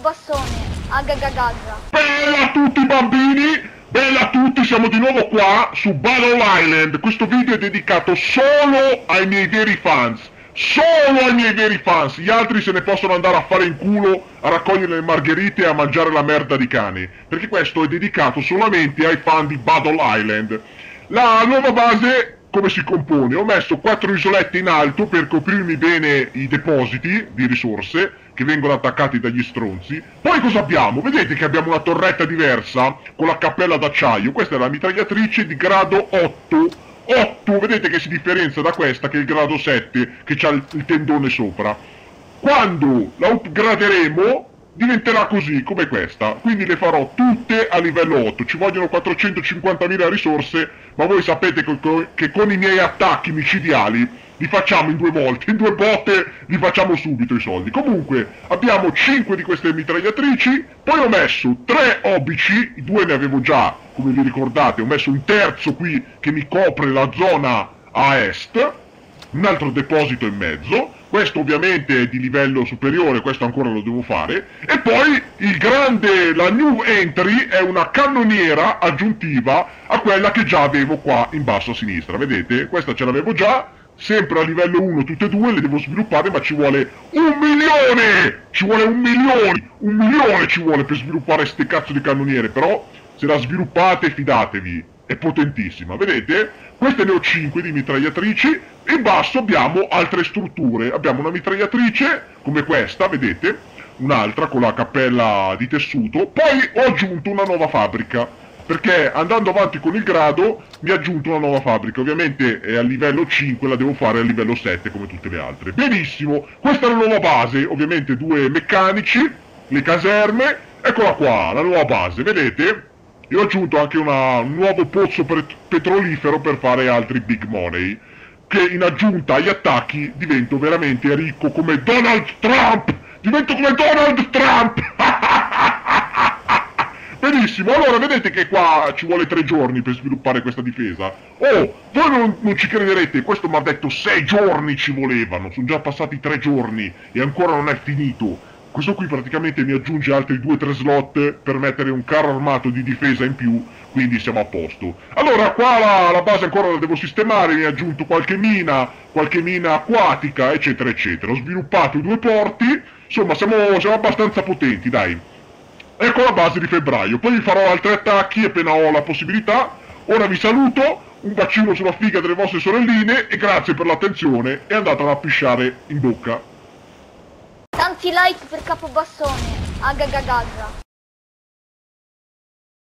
bastone, agagagagga. Bella a tutti bambini, bella a tutti, siamo di nuovo qua su Battle Island. Questo video è dedicato solo ai miei veri fans. Solo ai miei veri fans, gli altri se ne possono andare a fare in culo, a raccogliere le margherite e a mangiare la merda di cani. Perché questo è dedicato solamente ai fan di Battle Island. La nuova base come si compone? Ho messo quattro isolette in alto per coprirmi bene i depositi di risorse che vengono attaccati dagli stronzi. Poi cosa abbiamo? Vedete che abbiamo una torretta diversa con la cappella d'acciaio. Questa è la mitragliatrice di grado 8. 8, vedete che si differenzia da questa che è il grado 7 che ha il, tendone sopra. Quando la upgraderemo diventerà così come questa. Quindi le farò tutte a livello 8 ci vogliono 450.000 risorse ma voi sapete che con i miei attacchi micidiali li facciamo in due volte in due botte li facciamo subito i soldi. Comunque abbiamo 5 di queste mitragliatrici poi ho messo 3 obici due ne avevo già come vi ricordate ho messo un terzo qui che mi copre la zona a est un altro deposito in mezzo questo ovviamente è di livello superiore, questo ancora lo devo fare, e poi il grande, la new entry è una cannoniera aggiuntiva a quella che già avevo qua in basso a sinistra, vedete? Questa ce l'avevo già, sempre a livello 1 tutte e due, le devo sviluppare, ma ci vuole un milione! Ci vuole un milione! Un milione ci vuole per sviluppare ste cazzo di cannoniere, però se la sviluppate fidatevi, è potentissima, vedete? Queste ne ho 5 di mitragliatrici in basso abbiamo altre strutture. Abbiamo una mitragliatrice come questa, vedete? Un'altra con la cappella di tessuto. Poi ho aggiunto una nuova fabbrica. Perché andando avanti con il grado mi ha aggiunto una nuova fabbrica. Ovviamente è a livello 5, la devo fare a livello 7 come tutte le altre. Benissimo, questa è la nuova base. Ovviamente due meccanici, le caserme. Eccola qua, la nuova base, vedete? Io ho aggiunto anche una, un nuovo pozzo petrolifero per fare altri big money, che in aggiunta agli attacchi divento veramente ricco come Donald Trump! Divento come Donald Trump! Benissimo, allora vedete che qua ci vuole tre giorni per sviluppare questa difesa. Oh, voi non, non ci crederete, questo mi ha detto sei giorni ci volevano, sono già passati tre giorni e ancora non è finito. Questo qui praticamente mi aggiunge altri 2-3 slot per mettere un carro armato di difesa in più, quindi siamo a posto. Allora, qua la, la base ancora la devo sistemare, mi ha aggiunto qualche mina, qualche mina acquatica, eccetera, eccetera. Ho sviluppato i due porti, insomma siamo, siamo abbastanza potenti, dai. Ecco la base di febbraio, poi vi farò altri attacchi appena ho la possibilità. Ora vi saluto, un bacino sulla figa delle vostre sorelline e grazie per l'attenzione e andatela a pisciare in bocca. Tanti like per Capobastone, agagagagga.